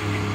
Bye.